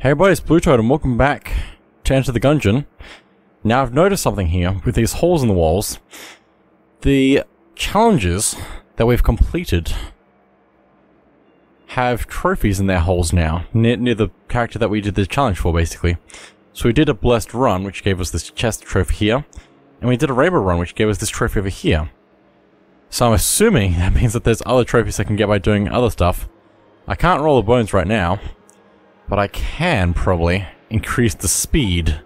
Hey everybody, it's Blue Toad and welcome back to Enter the Gungeon. Now I've noticed something here with these holes in the walls. The challenges that we've completed have trophies in their holes now, near, near the character that we did the challenge for basically. So we did a Blessed Run, which gave us this chest trophy here, and we did a Rainbow Run, which gave us this trophy over here. So I'm assuming that means that there's other trophies I can get by doing other stuff. I can't roll the bones right now, but I can probably increase the speed.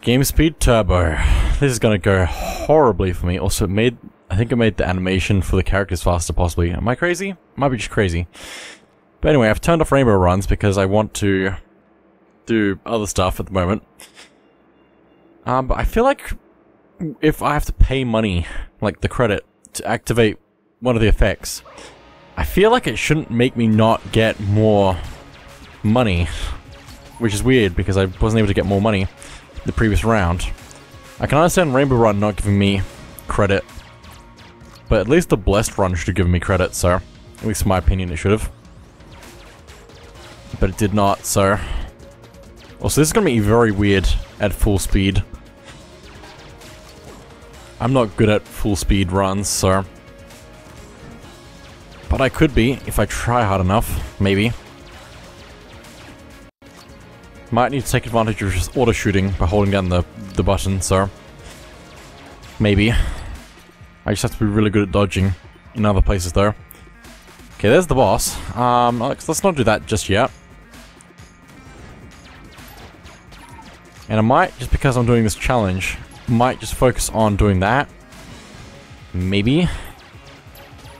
Game speed turbo. This is gonna go horribly for me. Also, it made I think it made the animation for the characters faster possibly. Am I crazy? Might be just crazy. But anyway, I've turned off rainbow runs because I want to do other stuff at the moment. Um, but I feel like if I have to pay money, like the credit, to activate one of the effects, I feel like it shouldn't make me not get more money. Which is weird, because I wasn't able to get more money the previous round. I can understand Rainbow Run not giving me credit, but at least the Blessed Run should have given me credit, so... At least in my opinion it should have. But it did not, so... Also, this is going to be very weird at full speed. I'm not good at full speed runs, so... But I could be, if I try hard enough, maybe. Might need to take advantage of just auto-shooting by holding down the, the button, so... Maybe. I just have to be really good at dodging in other places, though. Okay, there's the boss. Um, let's not do that just yet. And I might, just because I'm doing this challenge, might just focus on doing that. Maybe.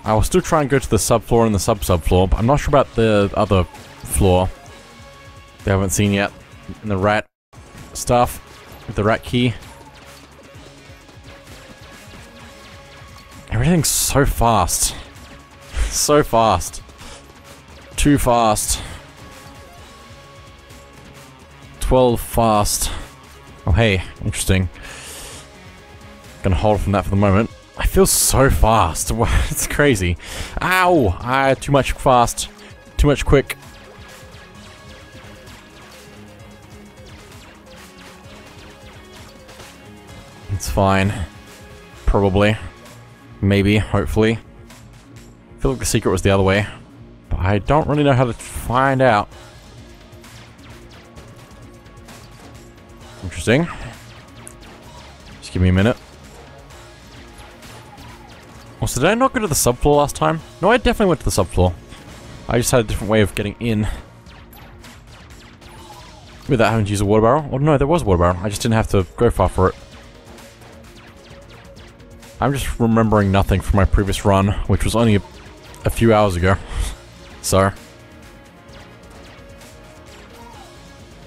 I will still try and go to the subfloor and the sub-subfloor, but I'm not sure about the other floor. They haven't seen yet. And the rat stuff with the rat key. Everything's so fast. so fast. Too fast. 12 fast. Oh hey, interesting. Gonna hold from that for the moment. I feel so fast. it's crazy. Ow! Ah, too much fast. Too much quick. It's fine. Probably. Maybe, hopefully. I feel like the secret was the other way. But I don't really know how to find out. Interesting. Just give me a minute. Oh, also, did I not go to the subfloor last time? No, I definitely went to the subfloor. I just had a different way of getting in. Without having to use a water barrel. Oh no, there was a water barrel. I just didn't have to go far for it. I'm just remembering nothing from my previous run, which was only a, a few hours ago. so.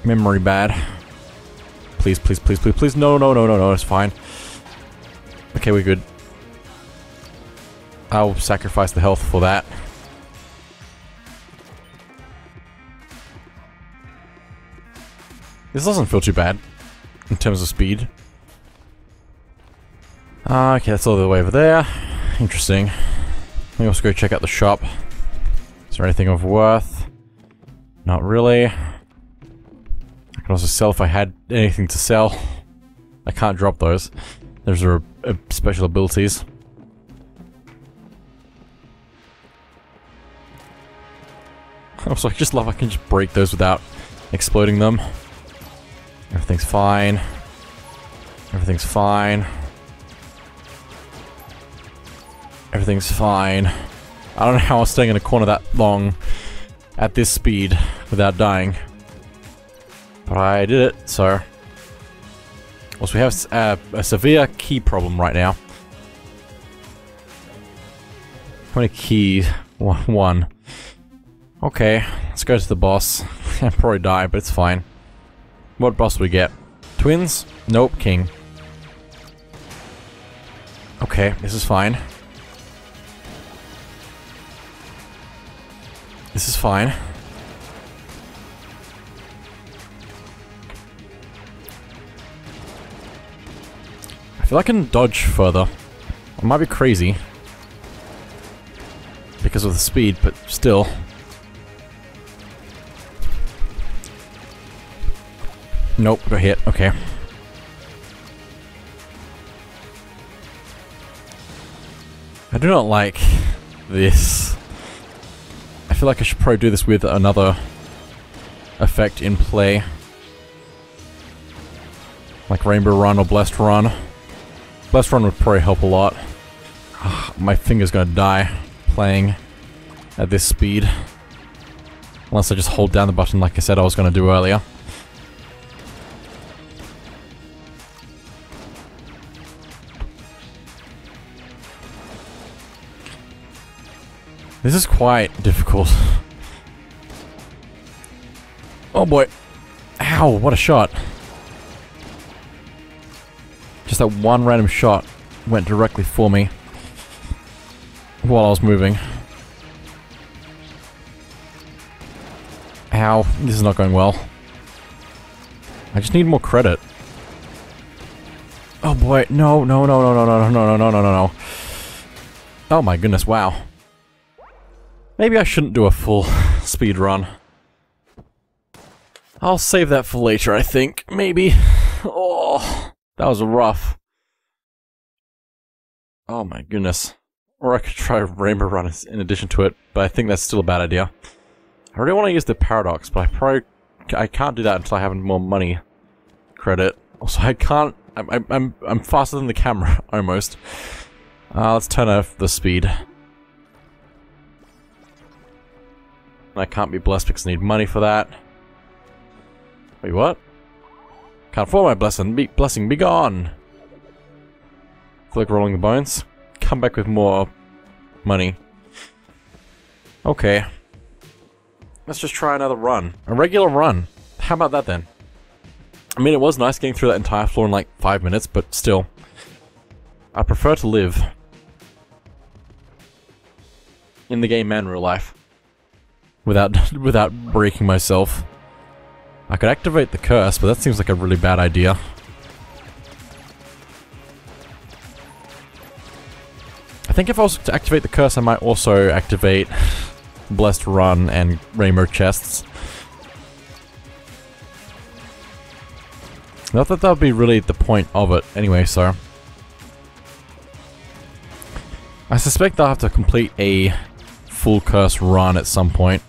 Memory bad. Please, please, please, please, please. No, no, no, no, no, it's fine. Okay, we're good. I'll sacrifice the health for that. This doesn't feel too bad in terms of speed. Uh, okay, that's all the way over there. Interesting. Let me also go check out the shop. Is there anything of worth? Not really. I can also sell if I had anything to sell. I can't drop those. Those are uh, special abilities. Also, I just love I can just break those without exploding them. Everything's fine. Everything's fine. Everything's fine. I don't know how I was staying in a corner that long at this speed without dying. But I did it, so... Also, we have uh, a severe key problem right now. How many keys? One. Okay, let's go to the boss. I'll probably die, but it's fine. What boss we get? Twins? Nope, king. Okay, this is fine. This is fine. I feel I can dodge further. I might be crazy. Because of the speed, but still. Nope, got hit. Okay. I do not like this. I feel like I should probably do this with another effect in play. Like Rainbow Run or Blessed Run. Blessed Run would probably help a lot. My finger's gonna die playing at this speed. Unless I just hold down the button like I said I was gonna do earlier. This is quite difficult. Oh boy. Ow, what a shot. Just that one random shot went directly for me while I was moving. Ow, this is not going well. I just need more credit. Oh boy, no, no, no, no, no, no, no, no, no, no, no, no. Oh my goodness, wow. Maybe I shouldn't do a full speed run. I'll save that for later, I think. Maybe. Oh, that was rough. Oh my goodness. Or I could try Rainbow Run in addition to it, but I think that's still a bad idea. I really want to use the Paradox, but I probably... I can't do that until I have more money credit. Also, I can't... I'm, I'm, I'm faster than the camera, almost. Uh, let's turn off the speed. I can't be blessed because I need money for that. Wait, what? Can't afford my blessing. Be blessing, be gone! Click rolling the bones. Come back with more money. Okay. Let's just try another run. A regular run. How about that then? I mean, it was nice getting through that entire floor in like five minutes, but still. I prefer to live. In the game and real life without without breaking myself. I could activate the curse, but that seems like a really bad idea. I think if I was to activate the curse, I might also activate Blessed Run and Rainbow Chests. Not that that would be really the point of it anyway, so... I suspect I'll have to complete a full curse run at some point.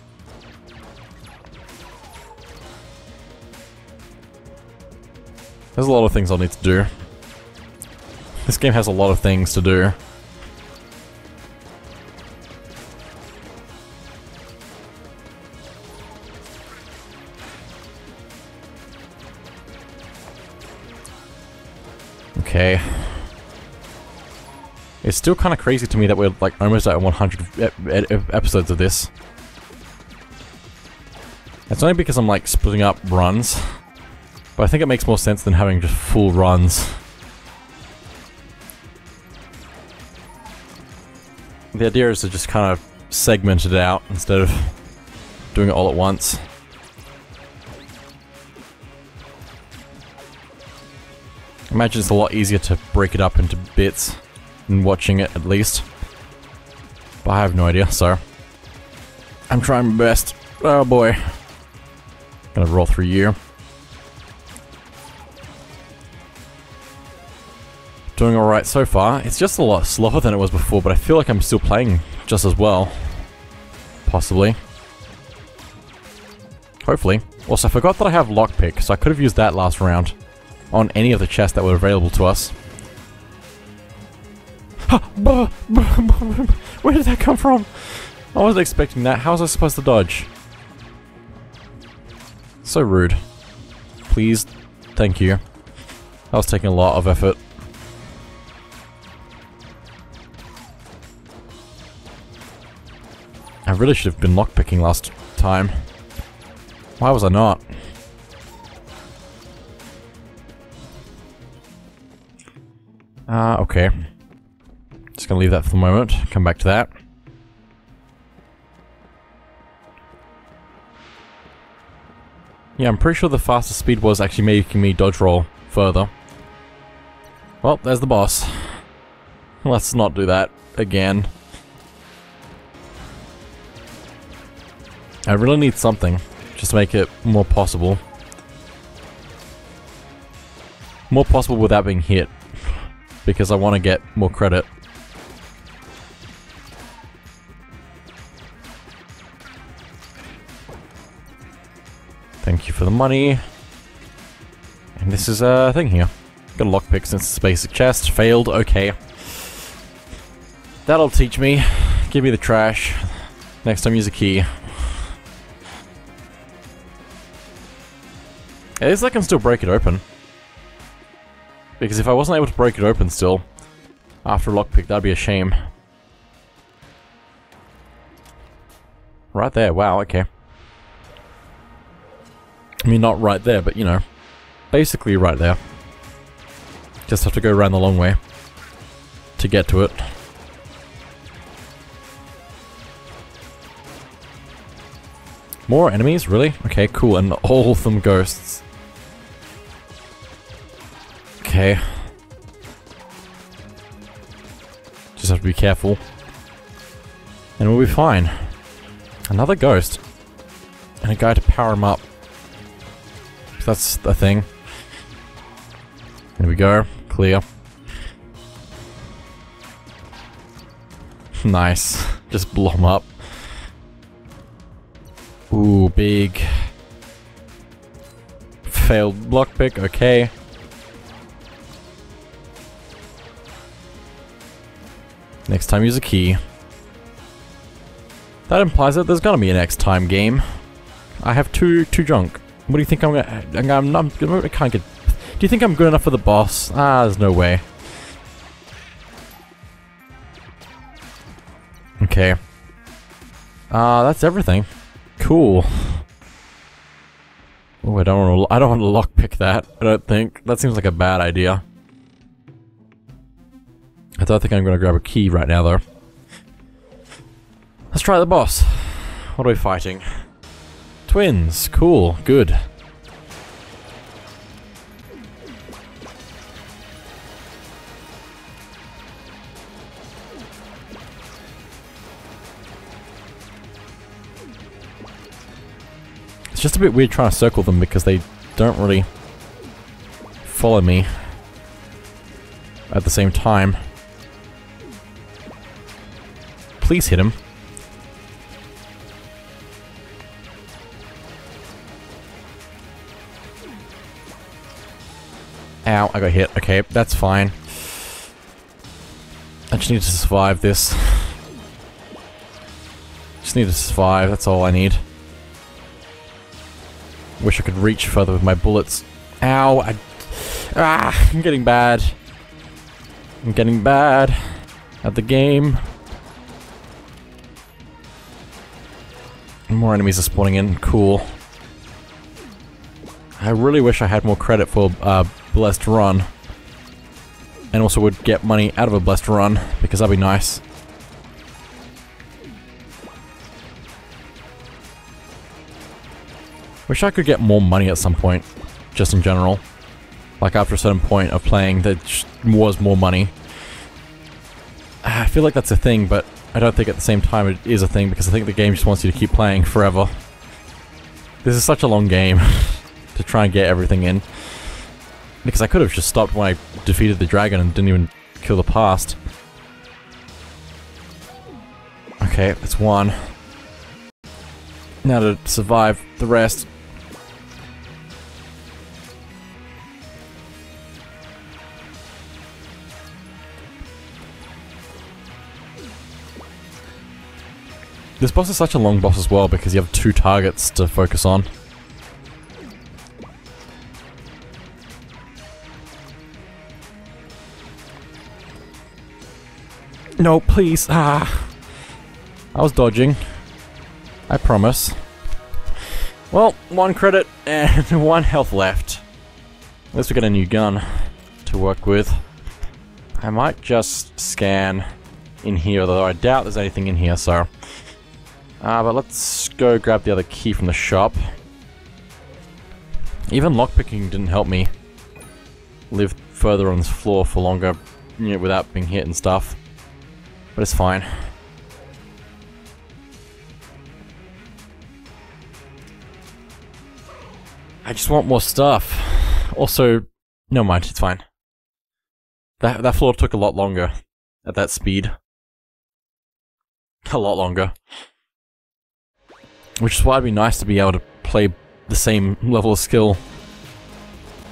There's a lot of things I'll need to do. This game has a lot of things to do. Okay. It's still kind of crazy to me that we're like almost at 100 episodes of this. It's only because I'm like splitting up runs. But I think it makes more sense than having just full runs. The idea is to just kind of segment it out instead of doing it all at once. Imagine it's a lot easier to break it up into bits than watching it at least. But I have no idea, so... I'm trying my best. Oh boy. Gonna roll through you. Doing alright so far. It's just a lot slower than it was before, but I feel like I'm still playing just as well. Possibly. Hopefully. Also, I forgot that I have lockpick, so I could have used that last round on any of the chests that were available to us. Where did that come from? I wasn't expecting that. How was I supposed to dodge? So rude. Please. Thank you. That was taking a lot of effort. Really should have been lockpicking last time. Why was I not? Uh, okay. Just gonna leave that for the moment. Come back to that. Yeah, I'm pretty sure the faster speed was actually making me dodge roll further. Well, there's the boss. Let's not do that again. I really need something, just to make it more possible. more possible without being hit. Because I want to get more credit. Thank you for the money. And this is a thing here. Got a lockpick since it's a basic chest. Failed, okay. That'll teach me. Give me the trash. Next time use a key. At least I can still break it open. Because if I wasn't able to break it open still, after a lockpick, that'd be a shame. Right there, wow, okay. I mean, not right there, but you know, basically right there. Just have to go around the long way to get to it. More enemies? Really? Okay, cool. And all of them ghosts. Okay. Just have to be careful. And we'll be fine. Another ghost. And a guy to power him up. That's the thing. There we go. Clear. nice. Just blow him up. Ooh, big. Failed lockpick, okay. Next time use a key. That implies that there's gonna be a next time game. I have two two junk. What do you think I'm gonna... I'm, not, I can't get... Do you think I'm good enough for the boss? Ah, there's no way. Okay. Uh, that's everything. Cool. Oh, I don't want to. I don't want to lockpick that. I don't think that seems like a bad idea. I don't think I'm going to grab a key right now, though. Let's try the boss. What are we fighting? Twins. Cool. Good. It's just a bit weird trying to circle them because they don't really follow me at the same time. Please hit him. Ow, I got hit. Okay, that's fine. I just need to survive this. Just need to survive, that's all I need. Wish I could reach further with my bullets. Ow, I... Ah, I'm getting bad. I'm getting bad at the game. More enemies are spawning in. Cool. I really wish I had more credit for uh, Blessed Run. And also would get money out of a Blessed Run, because that'd be nice. Wish I could get more money at some point, just in general. Like after a certain point of playing, there was more money. I feel like that's a thing, but I don't think at the same time it is a thing because I think the game just wants you to keep playing forever. This is such a long game to try and get everything in. Because I could have just stopped when I defeated the dragon and didn't even kill the past. Okay, that's one. Now to survive the rest. This boss is such a long boss as well because you have two targets to focus on. No, please. Ah. I was dodging. I promise. Well, one credit and one health left. At least we got a new gun to work with. I might just scan in here, though I doubt there's anything in here, so... Uh, but let's go grab the other key from the shop. Even lockpicking didn't help me live further on this floor for longer, you know, without being hit and stuff. But it's fine. I just want more stuff. Also, No mind, it's fine. That that floor took a lot longer at that speed. A lot longer. Which is why it'd be nice to be able to play the same level of skill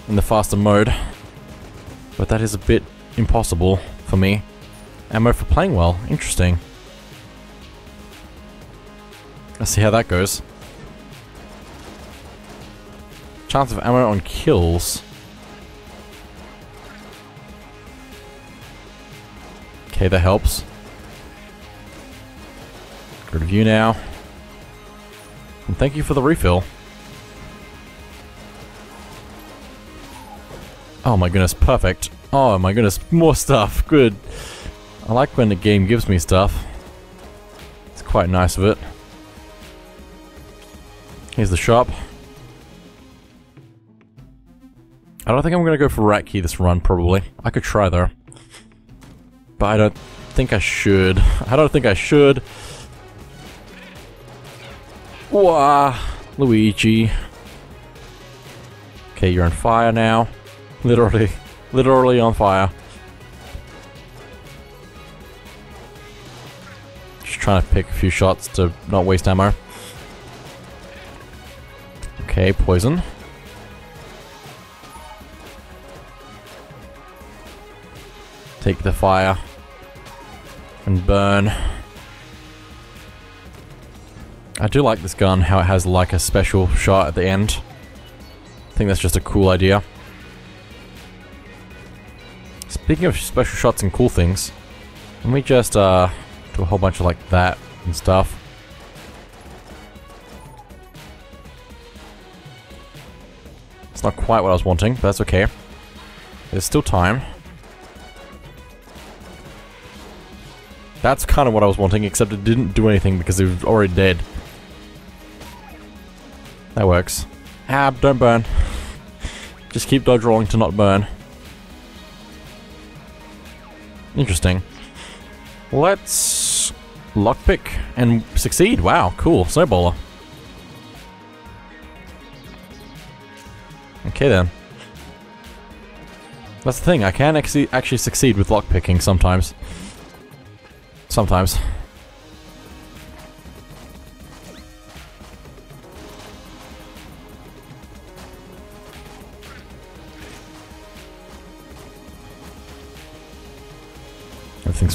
in the faster mode. But that is a bit impossible for me. Ammo for playing well. Interesting. Let's see how that goes. Chance of ammo on kills. Okay, that helps. Good review now. And thank you for the refill. Oh my goodness, perfect. Oh my goodness, more stuff. Good. I like when the game gives me stuff. It's quite nice of it. Here's the shop. I don't think I'm going to go for rat key this run, probably. I could try, though. But I don't think I should. I don't think I should. Wah! Luigi. Okay, you're on fire now. Literally. Literally on fire. Just trying to pick a few shots to not waste ammo. Okay, poison. Take the fire. And burn. I do like this gun, how it has like a special shot at the end. I think that's just a cool idea. Speaking of special shots and cool things, let me just uh, do a whole bunch of like that and stuff. It's not quite what I was wanting, but that's okay. There's still time. That's kind of what I was wanting, except it didn't do anything because it was already dead. That works. Ah, don't burn. Just keep dodge rolling to not burn. Interesting. Let's lockpick and succeed. Wow, cool. Snowballer. Okay then. That's the thing, I can actually, actually succeed with lockpicking sometimes. Sometimes.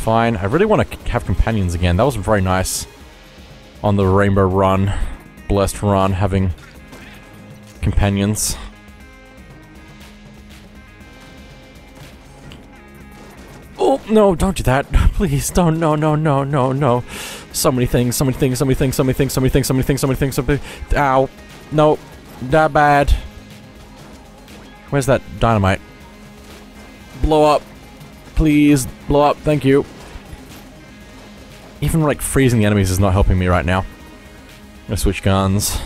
Fine. I really want to have companions again. That was very nice. On the Rainbow Run, Blessed Run, having companions. Oh, no, don't do that. Please, don't. No, no, no, no, no. So many things, so many things, so many things, so many things, so many things, so many things, so many things, so many things. Ow. No. That bad. Where's that dynamite? Blow up. Please, blow up. Thank you. Even, like, freezing the enemies is not helping me right now. I'm gonna switch guns.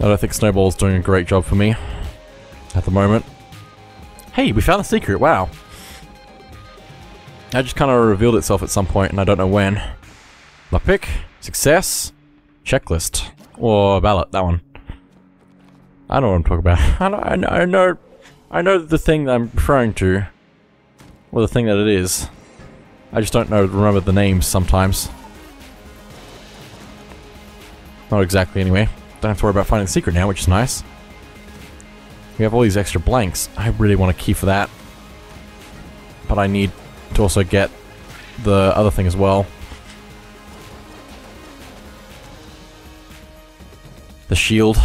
I don't think Snowball's doing a great job for me at the moment. Hey, we found the secret, wow. That just kind of revealed itself at some point, and I don't know when. My pick, success, checklist, or ballot, that one. I don't know what I'm talking about. I know, I know, I know the thing that I'm referring to, or the thing that it is. I just don't know, remember the names sometimes. Not exactly, anyway. Don't have to worry about finding the secret now, which is nice. We have all these extra blanks. I really want a key for that. But I need to also get the other thing as well. The shield.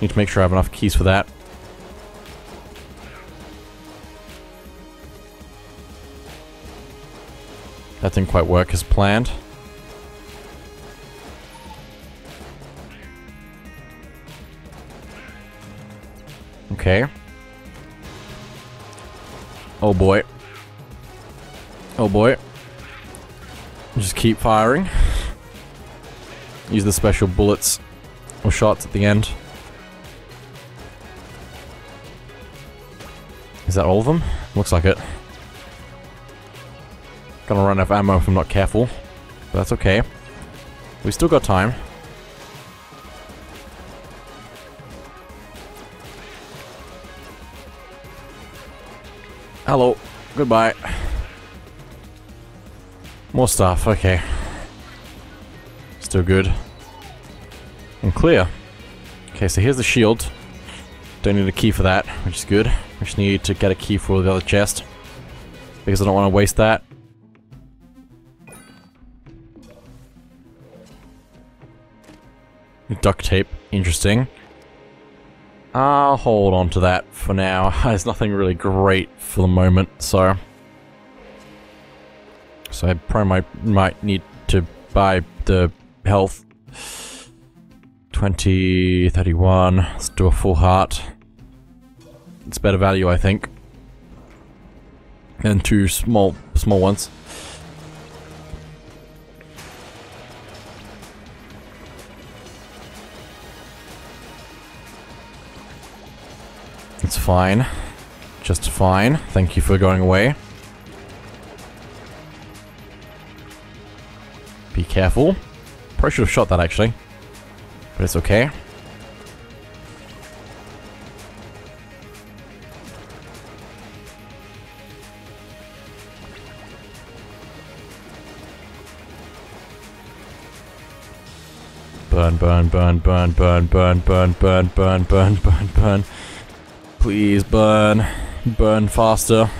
Need to make sure I have enough keys for that. That didn't quite work as planned. Okay. Oh boy. Oh boy. Just keep firing. Use the special bullets or shots at the end. Is that all of them? Looks like it. Gonna run out of ammo if I'm not careful. But that's okay. We still got time. Hello. Goodbye. More stuff, okay. Still good. And clear. Okay, so here's the shield. Don't need a key for that, which is good. We just need to get a key for the other chest. Because I don't want to waste that. Duct tape, interesting. I'll hold on to that for now. There's nothing really great for the moment, so... So I probably might, might need to buy the health. 20, 31, let's do a full heart. It's better value, I think. And two small, small ones. It's fine. Just fine. Thank you for going away. Be careful. Probably should have shot that actually. But it's okay. Burn, burn, burn, burn, burn, burn, burn, burn, burn, burn, burn, burn. Please burn. Burn faster.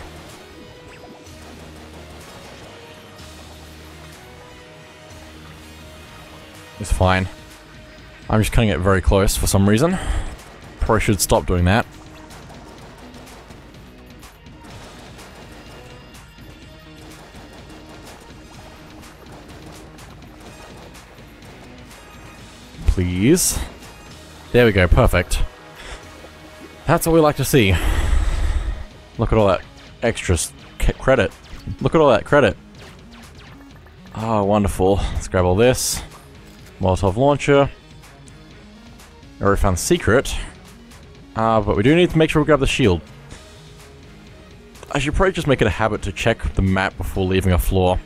It's fine. I'm just cutting it very close for some reason. Probably should stop doing that. Please. There we go, perfect. That's what we like to see. Look at all that extra credit. Look at all that credit. Oh, wonderful. Let's grab all this. Molotov launcher. Already found secret. Uh, but we do need to make sure we grab the shield. I should probably just make it a habit to check the map before leaving a floor.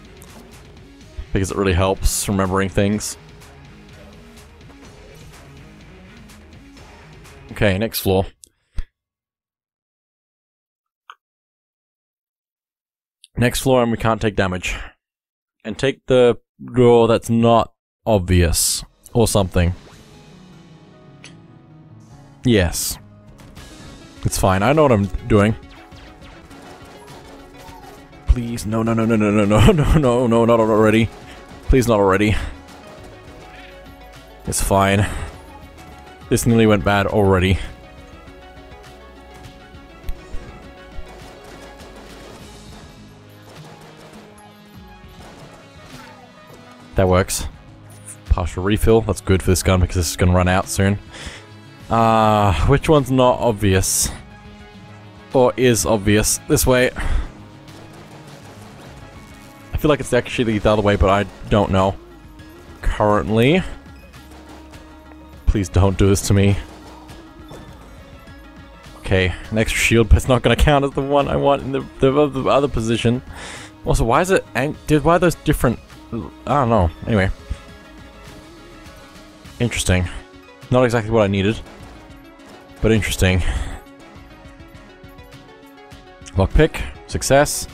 Because it really helps remembering things. Okay, next floor. Next floor and we can't take damage. And take the door that's not obvious. Or something. Yes. It's fine, I know what I'm doing. Please, no, no, no, no, no, no, no, no, no, no, not already. Please not already. It's fine. This nearly went bad already. That works. Partial refill. That's good for this gun because this is going to run out soon. Uh, which one's not obvious? Or is obvious? This way. I feel like it's actually the other way, but I don't know. Currently. Please don't do this to me. Okay, an extra shield, but it's not going to count as the one I want in the, the, the other position. Also, why is it... Did why are those different I don't know. Anyway. Interesting. Not exactly what I needed. But interesting. Lockpick. Success.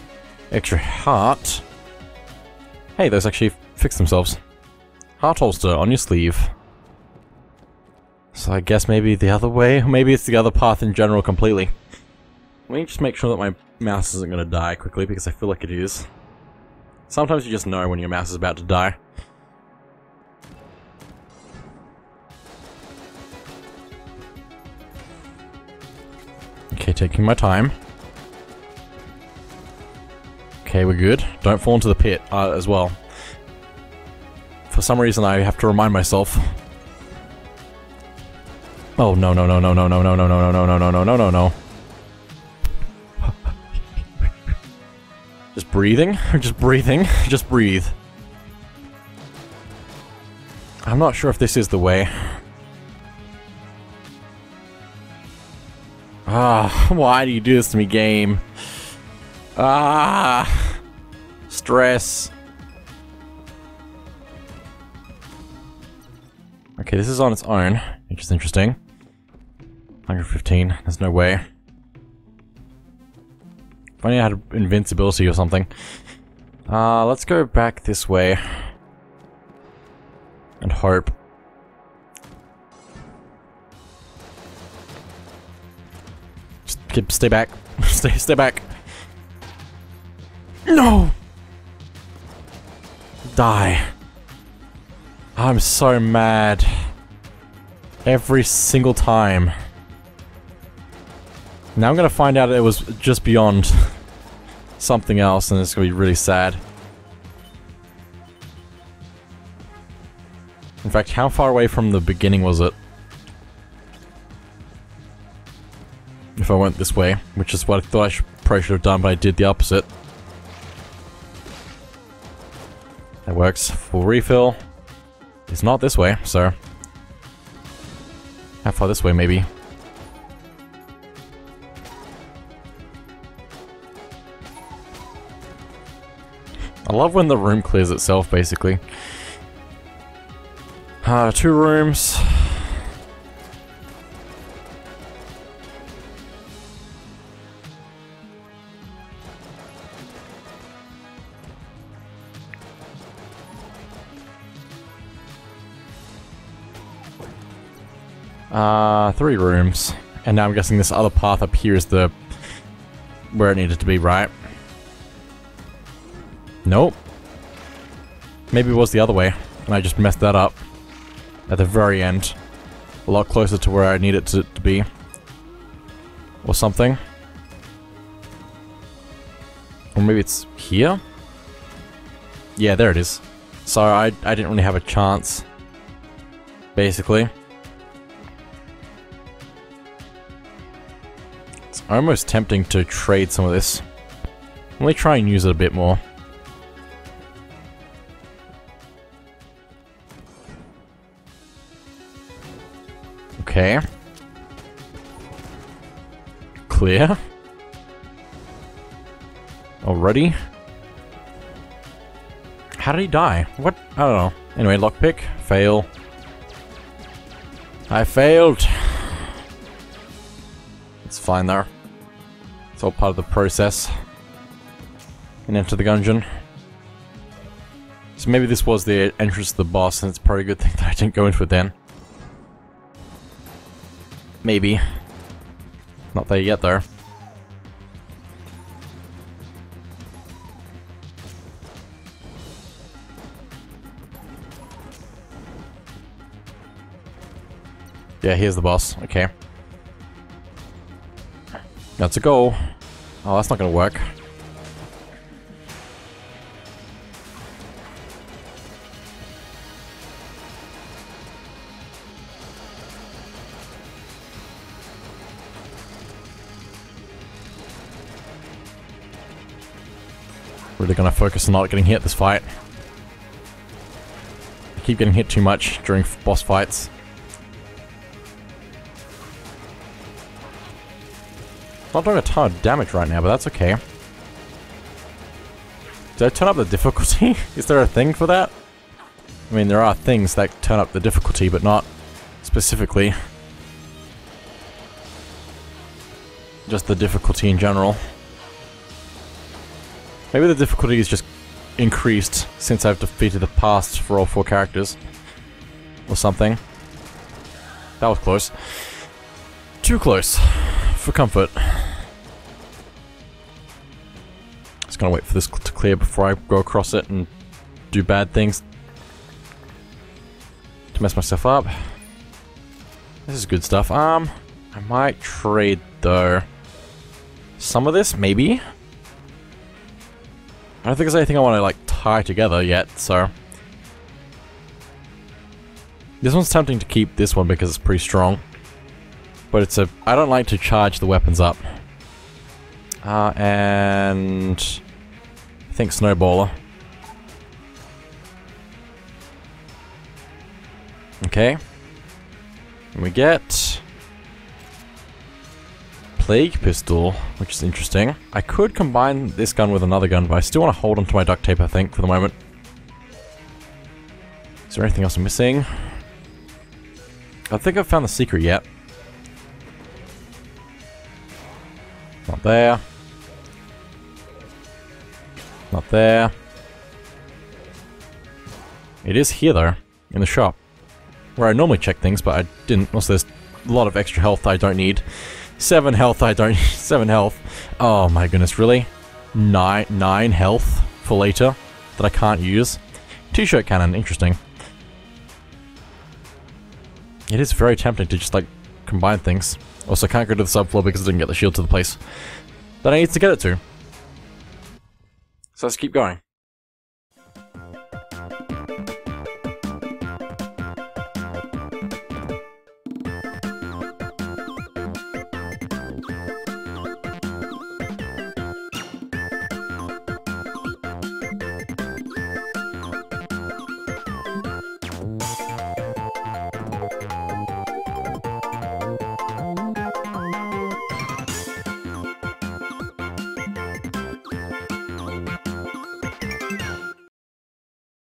Extra heart. Hey, those actually fixed themselves. Heart holster on your sleeve. So I guess maybe the other way? Maybe it's the other path in general completely. Let me just make sure that my mouse isn't going to die quickly because I feel like it is. Sometimes you just know when your mouse is about to die. Okay, taking my time. Okay, we're good. Don't fall into the pit uh, as well. For some reason, I have to remind myself. Oh, no, no, no, no, no, no, no, no, no, no, no, no, no, no, no, no. Breathing? Just breathing? Just breathe. I'm not sure if this is the way. Ah, why do you do this to me, game? Ah, stress. Okay, this is on its own, which is interesting. 115, there's no way. If I had invincibility or something. Uh, let's go back this way. And hope. Just stay back. stay, stay back. No! Die. I'm so mad. Every single time. Now I'm gonna find out it was just beyond something else and it's gonna be really sad. In fact, how far away from the beginning was it? If I went this way, which is what I thought I should, probably should have done, but I did the opposite. That works. Full refill. It's not this way, so... How far this way, maybe? I love when the room clears itself, basically. Uh, two rooms. Uh, three rooms. And now I'm guessing this other path up here is the... where it needed to be, right? Nope. Maybe it was the other way, and I just messed that up. At the very end. A lot closer to where I need it to, to be. Or something. Or maybe it's here? Yeah, there it is. So I, I didn't really have a chance. Basically. It's almost tempting to trade some of this. Let me try and use it a bit more. Okay. Clear. Already? How did he die? What? I don't know. Anyway, lockpick. Fail. I failed. It's fine though. It's all part of the process. And enter the dungeon. So maybe this was the entrance to the boss, and it's probably a good thing that I didn't go into it then. Maybe. Not there yet, though. Yeah, here's the boss. Okay. That's a go. Oh, that's not gonna work. Really gonna focus on not getting hit this fight. I keep getting hit too much during boss fights. Not doing a ton of damage right now, but that's okay. Did I turn up the difficulty? Is there a thing for that? I mean, there are things that turn up the difficulty, but not specifically. Just the difficulty in general. Maybe the difficulty is just increased since I've defeated the past for all four characters. Or something. That was close. Too close. For comfort. Just gonna wait for this to clear before I go across it and do bad things. To mess myself up. This is good stuff. Um, I might trade though. Some of this, maybe? I don't think there's anything I want to like tie together yet, so... This one's tempting to keep this one because it's pretty strong. But it's a... I don't like to charge the weapons up. Uh, and... I think Snowballer. Okay. And we get... Plague Pistol, which is interesting. I could combine this gun with another gun, but I still want to hold onto my duct tape, I think, for the moment. Is there anything else I'm missing? I think I've found the secret yet. Not there. Not there. It is here, though, in the shop. Where I normally check things, but I didn't. Also, there's a lot of extra health I don't need. Seven health I don't... Seven health. Oh my goodness, really? Nine, nine health for later that I can't use. T-shirt cannon, interesting. It is very tempting to just, like, combine things. Also, can't go to the subfloor because I didn't get the shield to the place that I need to get it to. So let's keep going.